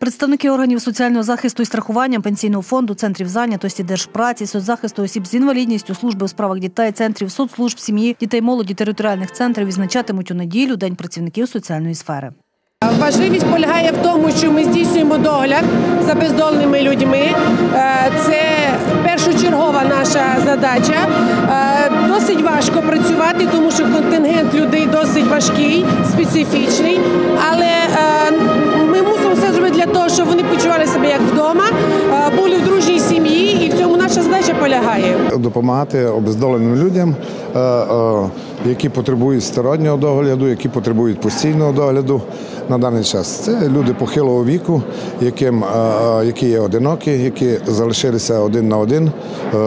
Представники органів соціального захисту і страхування, пенсійного фонду, центрів зайнятості, держпраці, соцзахисту осіб з інвалідністю, служби у справах дітей, центрів соцслужб, сім'ї, дітей, молоді, територіальних центрів відзначатимуть у неділю День працівників соціальної сфери. Важливість полягає в тому, що ми здійснюємо догляд за бездомними людьми. Е, Це першочергова наша задача. Е, Досить важко працювати, тому що контингент людей досить важкий, специфічний. Але себе як вдома, е, були в дружній сім'ї, і в цьому наша задача полягає. допомагати обездоленим людям, е, е, які потребують стороннього догляду, які потребують постійного догляду на даний час. Це люди похилого віку, яким, які є одинокі, які залишилися один на один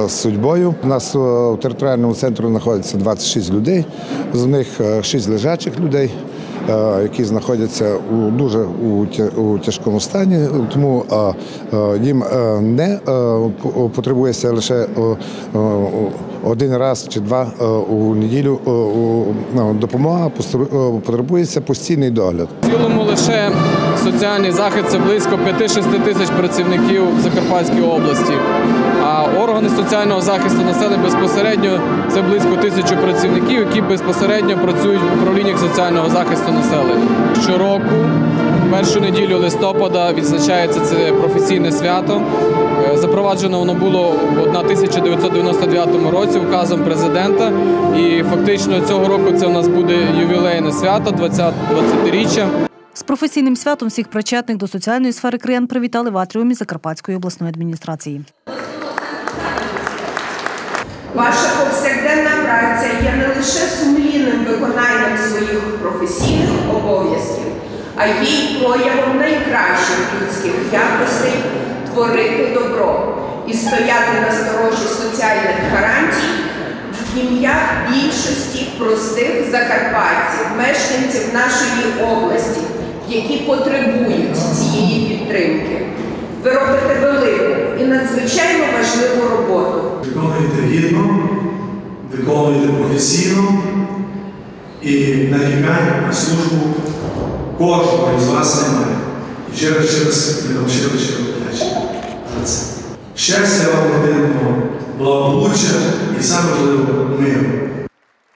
з судьбою. У нас в територіальному центрі знаходиться 26 людей, з них 6 лежачих людей. Е, Які знаходяться у дуже у тяжкому стані, тому е, їм е, не потребується лише один раз чи два у неділю допомога, потребується постійний догляд. В цілому лише соціальний захист це близько 5-6 тисяч працівників в Закарпатській області. Соціального захисту населення безпосередньо це близько тисячі працівників, які безпосередньо працюють в управліннях соціального захисту населення. Щороку, першу неділю листопада, відзначається це професійне свято. Е, Запроваджено воно було в 1999 році указом президента. І фактично цього року це у нас буде ювілейне свято, 20 20-річчя. З професійним святом всіх причетних до соціальної сфери криян привітали в атріумі Закарпатської обласної адміністрації. Ваша повсякденна праця є не лише сумлінним виконанням своїх професійних обов'язків, а й проявом найкращих людських якостей творити добро і стояти на сторожі соціальних гарантій в ім'я більшості простих закарпатців, мешканців нашої області, які потребують цієї підтримки. Ви робите і надзвичайно важливу роботу. Виконуєте гідно, виконуєте професійно і нарікань на службу кожного із вас немає. І ще раз, ще раз, щиро щиро вдячні за це. Щастя вам родинного, благополуччя і саме важливо миру.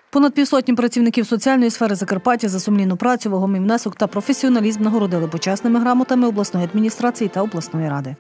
Понад півсотні працівників соціальної сфери Закарпаття за сумлінну працю, вагомий внесок та професіоналізм нагородили почесними грамотами обласної адміністрації та обласної ради.